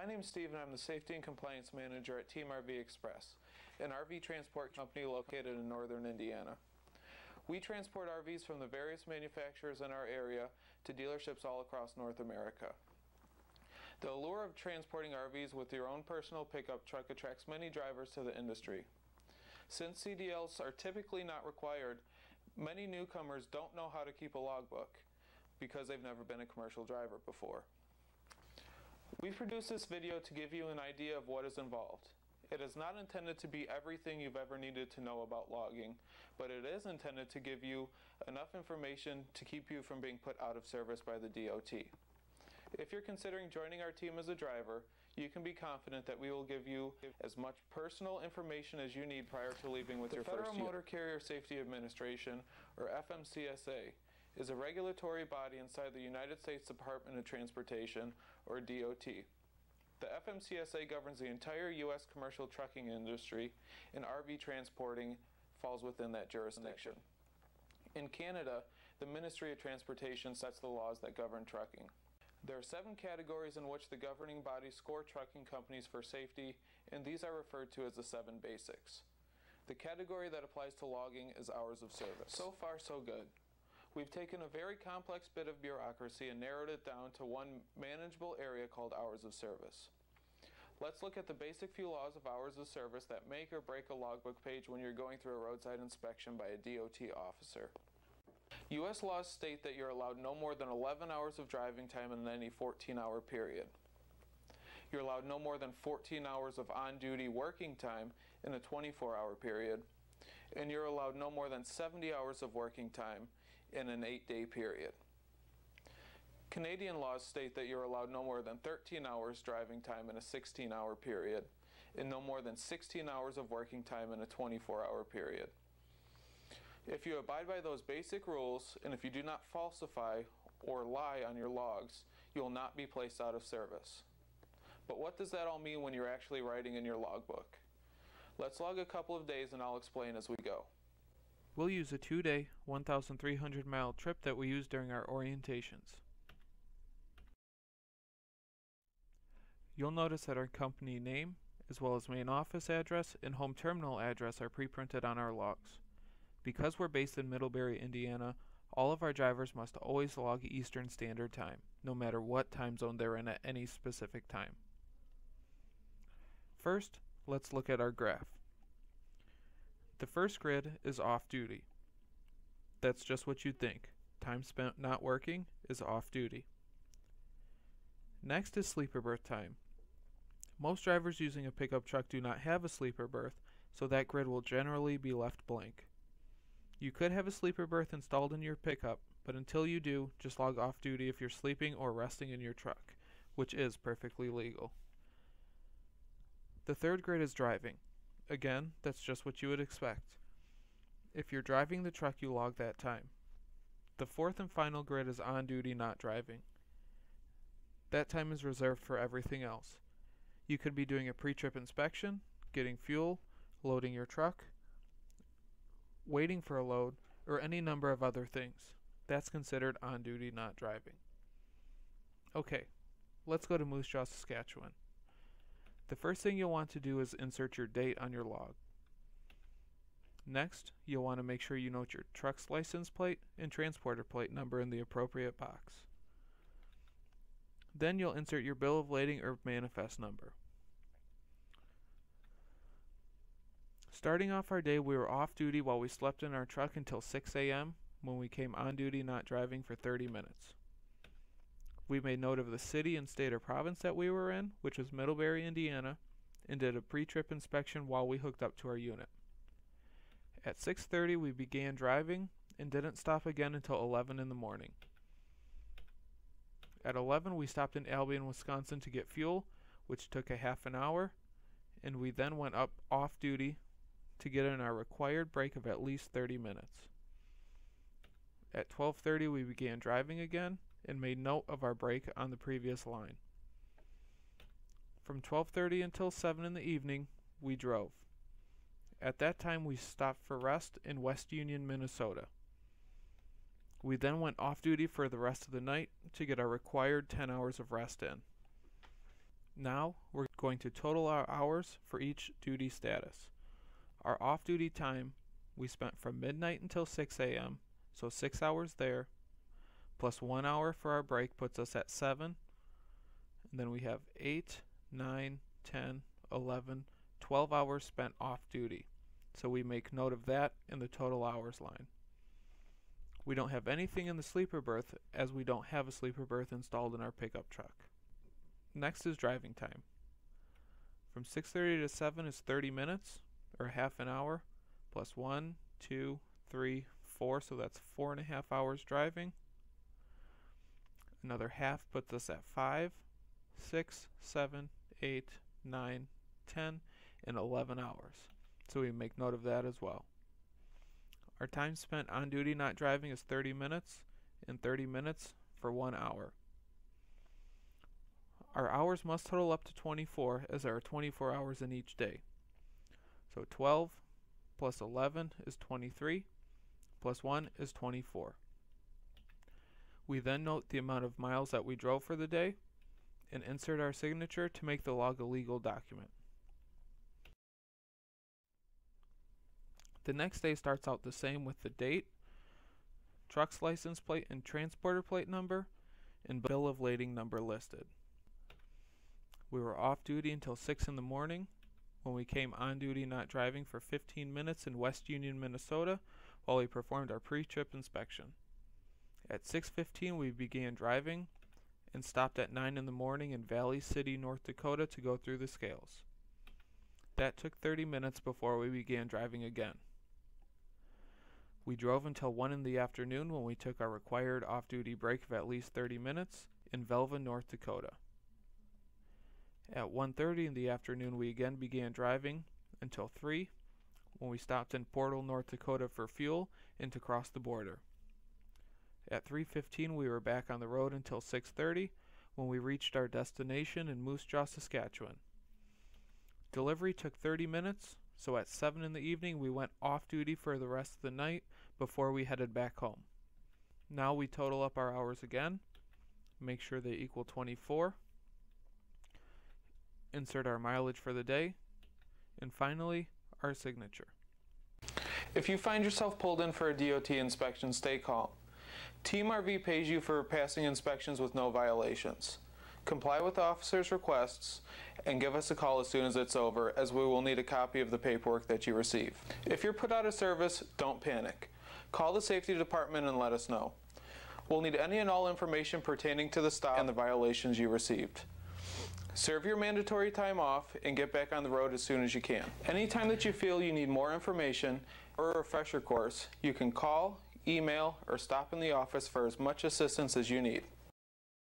My name is Steve and I'm the Safety and Compliance Manager at Team RV Express, an RV transport company located in northern Indiana. We transport RVs from the various manufacturers in our area to dealerships all across North America. The allure of transporting RVs with your own personal pickup truck attracts many drivers to the industry. Since CDLs are typically not required, many newcomers don't know how to keep a logbook because they've never been a commercial driver before. We've produced this video to give you an idea of what is involved. It is not intended to be everything you've ever needed to know about logging, but it is intended to give you enough information to keep you from being put out of service by the DOT. If you're considering joining our team as a driver, you can be confident that we will give you as much personal information as you need prior to leaving with the your Federal first Motor Carrier Safety Administration, or FMCSA, is a regulatory body inside the United States Department of Transportation, or DOT. The FMCSA governs the entire U.S. commercial trucking industry, and RV transporting falls within that jurisdiction. In Canada, the Ministry of Transportation sets the laws that govern trucking. There are seven categories in which the governing bodies score trucking companies for safety, and these are referred to as the seven basics. The category that applies to logging is hours of service. So far, so good. We've taken a very complex bit of bureaucracy and narrowed it down to one manageable area called hours of service. Let's look at the basic few laws of hours of service that make or break a logbook page when you're going through a roadside inspection by a DOT officer. U.S. laws state that you're allowed no more than 11 hours of driving time in any 14 hour period. You're allowed no more than 14 hours of on duty working time in a 24 hour period. And you're allowed no more than 70 hours of working time in an 8 day period. Canadian laws state that you're allowed no more than 13 hours driving time in a 16 hour period and no more than 16 hours of working time in a 24 hour period. If you abide by those basic rules, and if you do not falsify or lie on your logs, you will not be placed out of service. But what does that all mean when you're actually writing in your logbook? Let's log a couple of days and I'll explain as we go. We'll use a two-day, 1,300 mile trip that we use during our orientations. You'll notice that our company name, as well as main office address and home terminal address are pre-printed on our logs. Because we're based in Middlebury, Indiana, all of our drivers must always log Eastern Standard Time, no matter what time zone they're in at any specific time. First, let's look at our graph. The first grid is off duty. That's just what you'd think. Time spent not working is off duty. Next is sleeper berth time. Most drivers using a pickup truck do not have a sleeper berth, so that grid will generally be left blank. You could have a sleeper berth installed in your pickup, but until you do, just log off duty if you're sleeping or resting in your truck, which is perfectly legal. The third grid is driving. Again, that's just what you would expect. If you're driving the truck, you log that time. The fourth and final grid is on duty, not driving. That time is reserved for everything else. You could be doing a pre-trip inspection, getting fuel, loading your truck, waiting for a load, or any number of other things. That's considered on duty, not driving. Okay, let's go to Moose Jaw, Saskatchewan. The first thing you'll want to do is insert your date on your log. Next, you'll want to make sure you note your truck's license plate and transporter plate number in the appropriate box. Then you'll insert your bill of lading or manifest number. Starting off our day, we were off duty while we slept in our truck until 6 a.m. when we came on duty not driving for 30 minutes. We made note of the city and state or province that we were in, which was Middlebury, Indiana, and did a pre-trip inspection while we hooked up to our unit. At 6:30 we began driving and didn't stop again until 11 in the morning. At 11 we stopped in Albion, Wisconsin to get fuel, which took a half an hour, and we then went up off duty to get in our required break of at least 30 minutes. At 12:30 we began driving again and made note of our break on the previous line. From 12:30 until 7 in the evening we drove. At that time we stopped for rest in West Union, Minnesota. We then went off duty for the rest of the night to get our required 10 hours of rest in. Now we're going to total our hours for each duty status. Our off duty time we spent from midnight until 6 a.m., so 6 hours there, plus 1 hour for our break puts us at 7. And then we have 8, 9, 10, 11, 12 hours spent off duty. So we make note of that in the total hours line. We don't have anything in the sleeper berth as we don't have a sleeper berth installed in our pickup truck. Next is driving time. From 6.30 to 7 is 30 minutes, or half an hour, plus 1, 2, 3, 4, so that's 4 and a half hours driving. Another half puts us at 5, 6, 7, 8, 9, 10, and 11 hours. So we make note of that as well. Our time spent on duty not driving is 30 minutes, and 30 minutes for 1 hour. Our hours must total up to 24 as there are 24 hours in each day. So 12 plus 11 is 23, plus 1 is 24. We then note the amount of miles that we drove for the day and insert our signature to make the log a legal document. The next day starts out the same with the date, truck's license plate and transporter plate number, and bill of lading number listed. We were off duty until 6 in the morning when we came on duty not driving for 15 minutes in West Union, Minnesota while we performed our pre-trip inspection. At 6:15 we began driving and stopped at 9 in the morning in Valley City, North Dakota to go through the scales. That took 30 minutes before we began driving again. We drove until 1 in the afternoon when we took our required off-duty break of at least 30 minutes in Velva, North Dakota. At 1.30 in the afternoon we again began driving until 3 when we stopped in Portal, North Dakota for fuel and to cross the border. At 3.15 we were back on the road until 6.30 when we reached our destination in Moose Jaw, Saskatchewan. Delivery took 30 minutes, so at 7 in the evening we went off duty for the rest of the night before we headed back home. Now we total up our hours again, make sure they equal 24, insert our mileage for the day, and finally, our signature. If you find yourself pulled in for a DOT inspection, stay calm. Team RV pays you for passing inspections with no violations. Comply with the officer's requests and give us a call as soon as it's over as we will need a copy of the paperwork that you receive. If you're put out of service, don't panic. Call the safety department and let us know. We'll need any and all information pertaining to the stop and the violations you received. Serve your mandatory time off and get back on the road as soon as you can. Anytime that you feel you need more information or a refresher course, you can call, email, or stop in the office for as much assistance as you need.